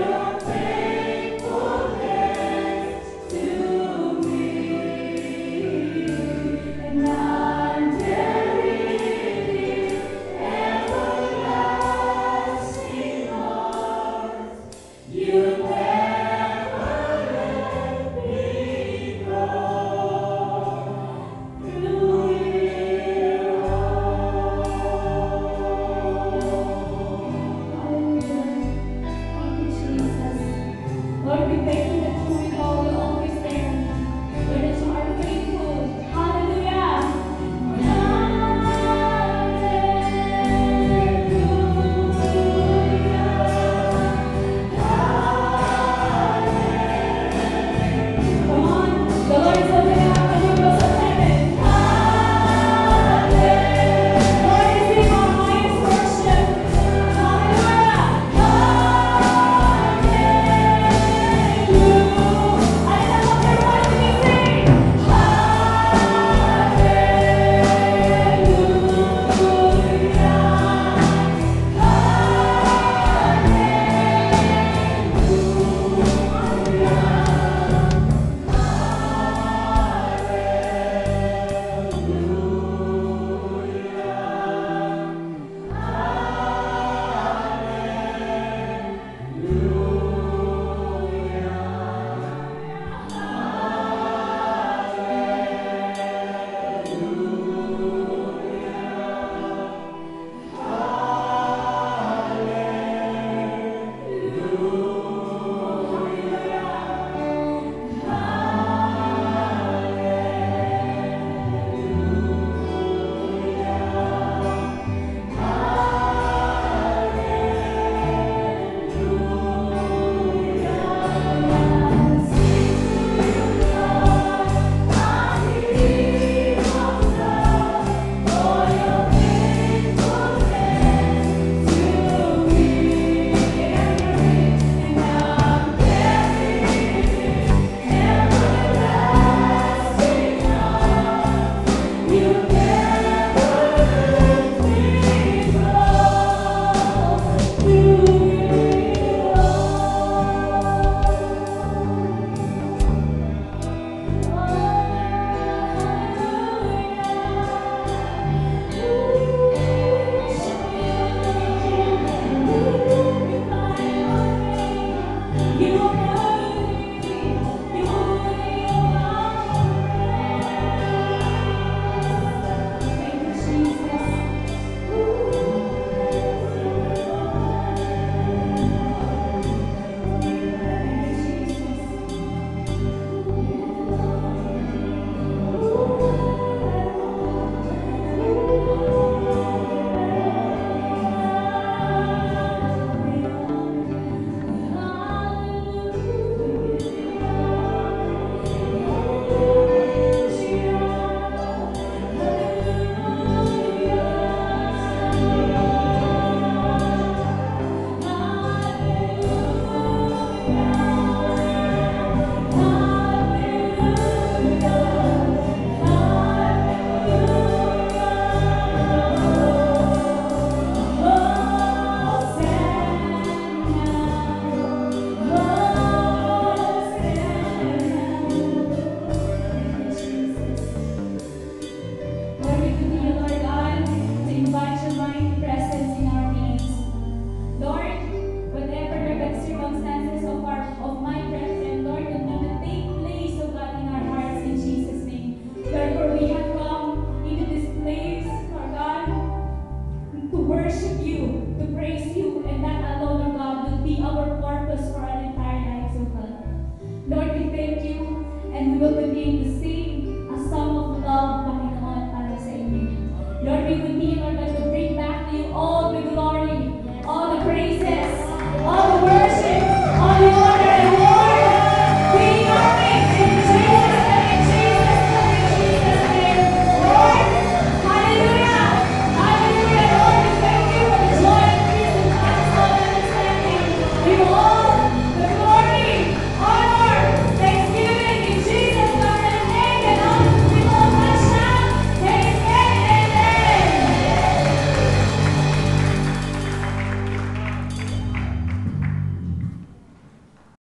Hallelujah.